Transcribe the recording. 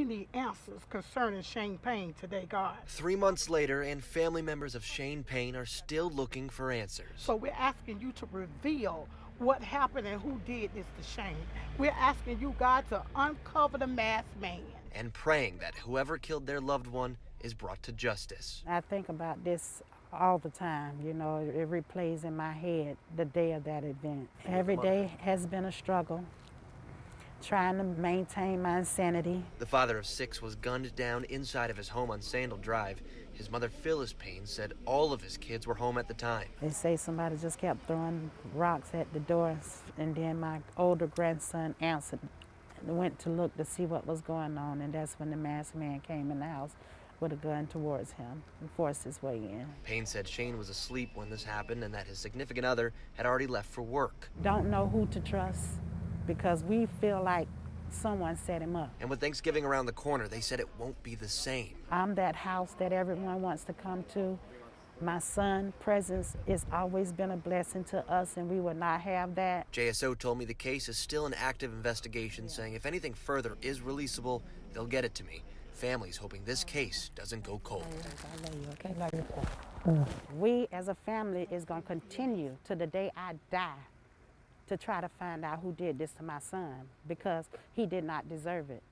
We need answers concerning Shane Payne today, God. Three months later, and family members of Shane Payne are still looking for answers. So we're asking you to reveal what happened and who did this to Shane. We're asking you, God, to uncover the masked man. And praying that whoever killed their loved one is brought to justice. I think about this all the time. You know, it replays in my head the day of that event. Every day has been a struggle, trying to maintain my insanity. The father of six was gunned down inside of his home on Sandal Drive. His mother, Phyllis Payne, said all of his kids were home at the time. They say somebody just kept throwing rocks at the doors, and then my older grandson answered went to look to see what was going on, and that's when the masked man came in the house with a gun towards him and forced his way in. Payne said Shane was asleep when this happened and that his significant other had already left for work. Don't know who to trust because we feel like someone set him up. And with Thanksgiving around the corner, they said it won't be the same. I'm that house that everyone wants to come to. My son' presence has always been a blessing to us, and we would not have that. JSO told me the case is still an active investigation, saying if anything further is releasable, they'll get it to me. Families hoping this case doesn't go cold. We as a family is going to continue to the day I die to try to find out who did this to my son because he did not deserve it.